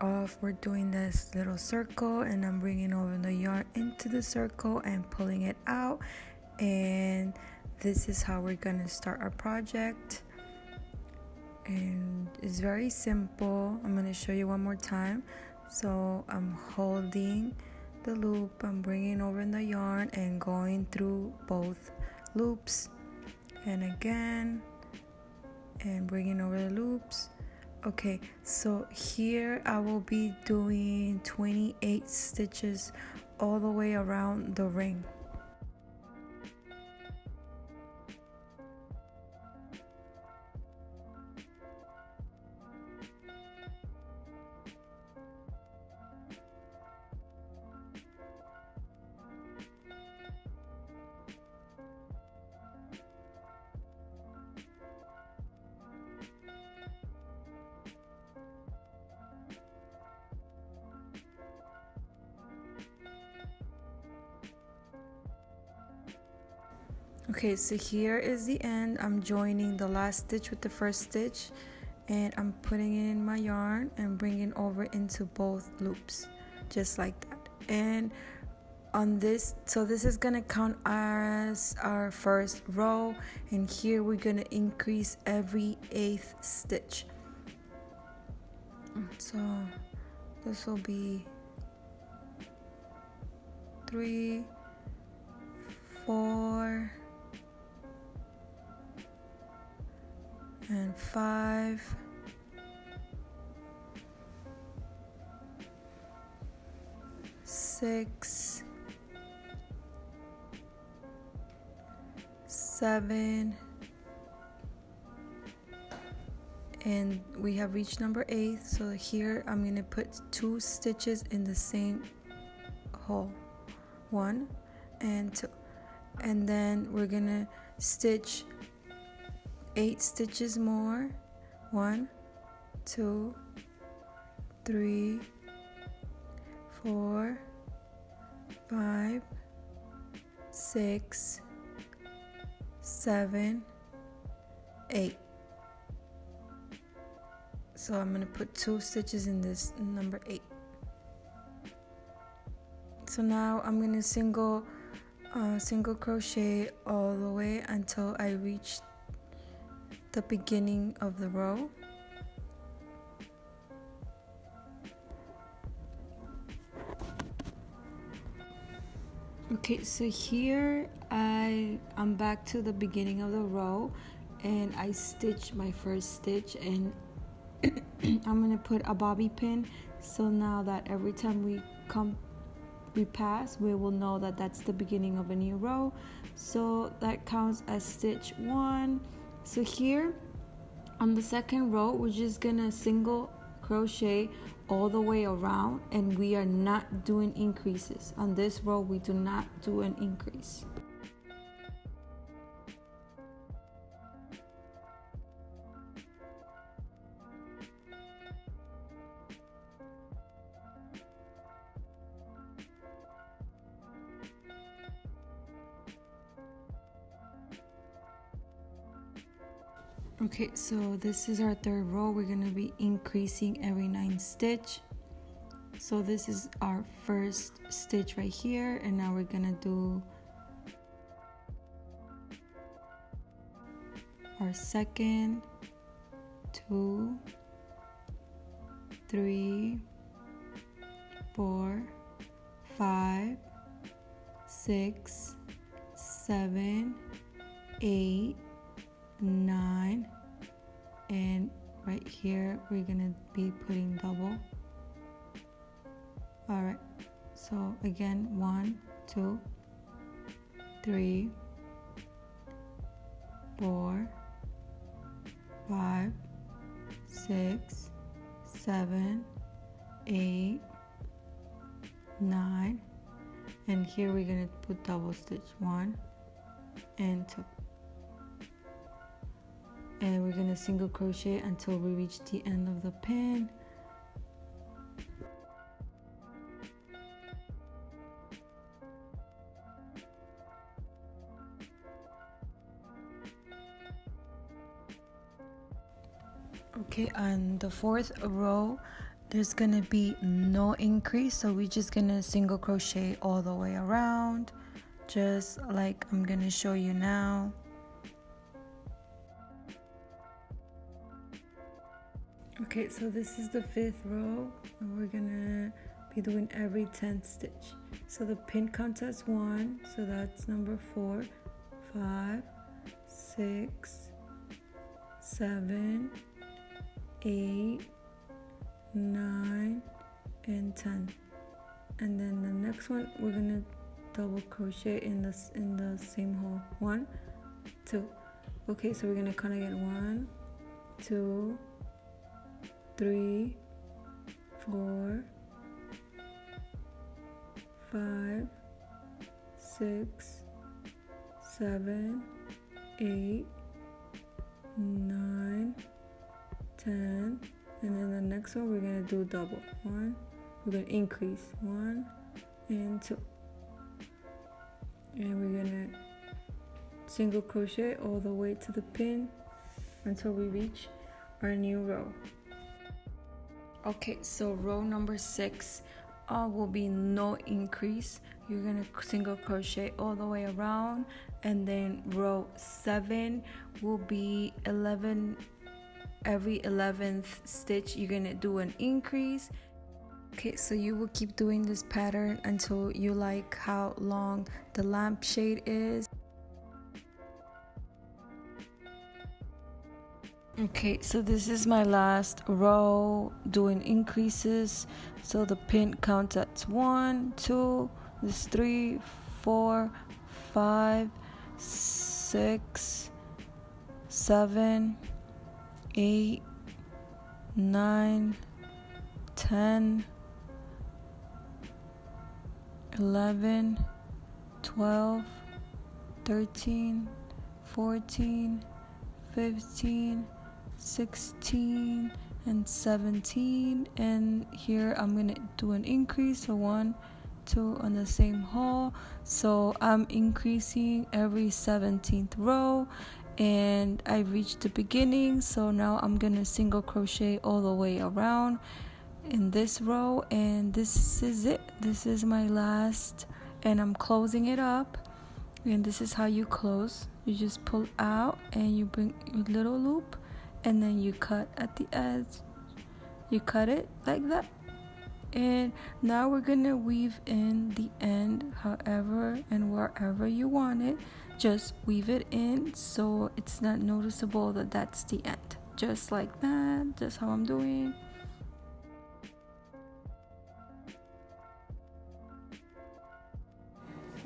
Off, we're doing this little circle and I'm bringing over the yarn into the circle and pulling it out. And this is how we're gonna start our project. And it's very simple. I'm gonna show you one more time. So I'm holding the loop, I'm bringing over the yarn and going through both loops. And again, and bringing over the loops okay so here I will be doing 28 stitches all the way around the ring okay so here is the end. I'm joining the last stitch with the first stitch and I'm putting it in my yarn and bringing over into both loops just like that. And on this so this is gonna count as our first row and here we're gonna increase every eighth stitch. Mm, so this will be three four and five. Six, seven, and we have reached number eight. So here I'm going to put two stitches in the same hole, one and two, and then we're gonna stitch eight stitches more. One two three four five six seven eight. So I'm going to put two stitches in this number eight. So now I'm going to single uh, single crochet all the way until I reach the beginning of the row. Okay, so here I I'm back to the beginning of the row and I stitch my first stitch and I'm gonna put a bobby pin so now that every time we come we pass we will know that that's the beginning of a new row so that counts as stitch one so here on the second row we're just gonna single crochet all the way around and we are not doing increases. On this row we do not do an increase okay so this is our third row. We're going to be increasing every nine stitch. So this is our first stitch right here and now we're going to do our second two three four five six seven eight nine and right here we're gonna be putting double. All right so again one two three four five six seven eight nine. And here we're gonna put double stitch one and two and we're gonna single crochet until we reach the end of the pin. Okay on the fourth row there's gonna be no increase so we're just gonna single crochet all the way around. Just like I'm gonna show you now okay so this is the fifth row and we're gonna be doing every 10th stitch. So the pin count as one so that's number four five six seven eight nine and 10 and then the next one we're gonna double crochet in this in the same hole. One two. Okay so we're gonna of get one two three four five six seven eight nine ten. And then the next one we're gonna do double. One we're gonna increase. One and two. And we're gonna single crochet all the way to the pin until we reach our new row okay so row number six uh, will be no increase. You're gonna single crochet all the way around. And then row seven will be 11 every 11th stitch you're gonna do an increase. Okay so you will keep doing this pattern until you like how long the lampshade is okay so this is my last row doing increases. So the pin counts at one two this three four five six seven eight, nine, ten, eleven, twelve, thirteen, fourteen, fifteen, sixteen, and 17 and here I'm gonna do an increase so one two on the same hole. So I'm increasing every 17th row and I reached the beginning. So now I'm gonna single crochet all the way around in this row and this is it. This is my last and I'm closing it up. And this is how you close. You just pull out and you bring your little loop and then you cut at the edge. You cut it like that. And now we're gonna weave in the end however and wherever you want it. Just weave it in so it's not noticeable that that's the end. Just like that. That's how I'm doing.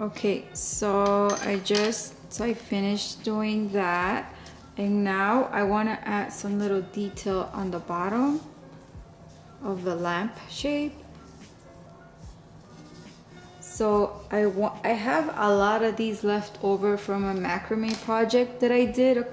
Okay so I just so I finished doing that and now I want to add some little detail on the bottom of the lamp shape so I want I have a lot of these left over from a macrame project that I did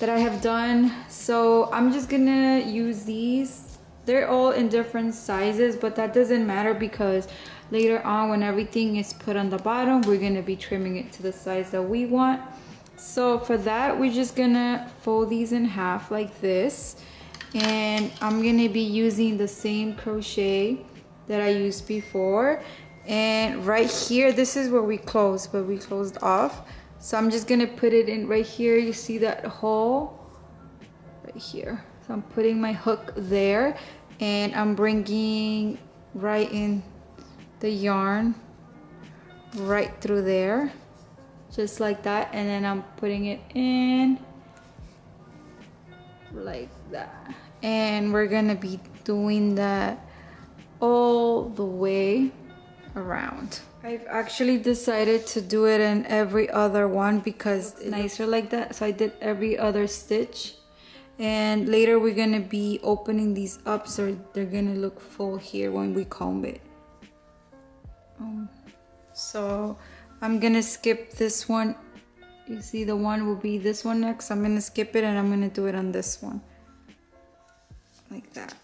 that I have done. So I'm just gonna use these. They're all in different sizes, but that doesn't matter because later on when everything is put on the bottom, we're gonna be trimming it to the size that we want. So for that, we're just gonna fold these in half like this. And I'm gonna be using the same crochet that I used before. And right here this is where we closed but we closed off. So I'm just gonna put it in right here. You see that hole? Right here. So I'm putting my hook there. And I'm bringing right in the yarn right through there just like that and then I'm putting it in like that and we're gonna be doing that all the way around. I've actually decided to do it in every other one because it's nicer like that. So I did every other stitch. And later we're gonna be opening these up so they're gonna look full here when we comb it. Um, so I'm gonna skip this one. You see the one will be this one next. I'm gonna skip it and I'm gonna do it on this one. Like that.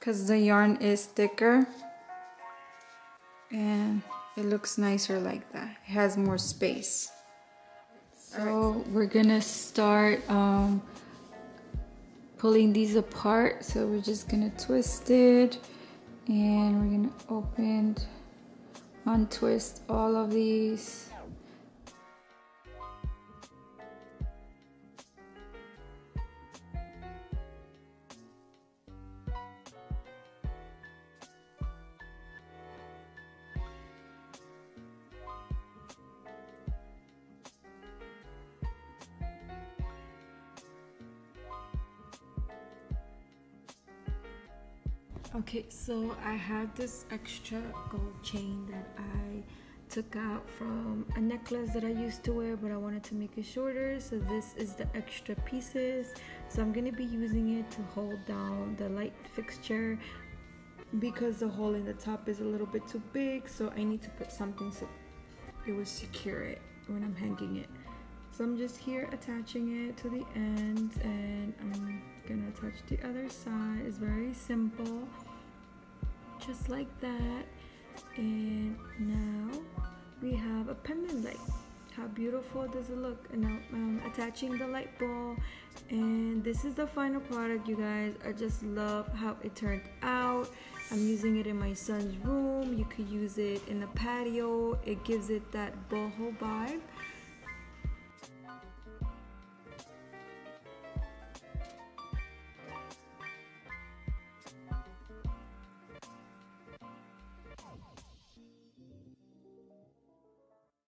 because the yarn is thicker and it looks nicer like that. It has more space. So we're gonna start um, pulling these apart. So we're just gonna twist it and we're gonna open, untwist all of these. Okay, so I had this extra gold chain that I took out from a necklace that I used to wear, but I wanted to make it shorter. So this is the extra pieces. So I'm gonna be using it to hold down the light fixture because the hole in the top is a little bit too big. So I need to put something so it will secure it when I'm hanging it. So I'm just here attaching it to the end and I'm gonna attach the other side. It's very simple, just like that. And now we have a pendant light. How beautiful does it look? And now I'm attaching the light bulb and this is the final product you guys. I just love how it turned out. I'm using it in my son's room. You could use it in the patio. It gives it that boho vibe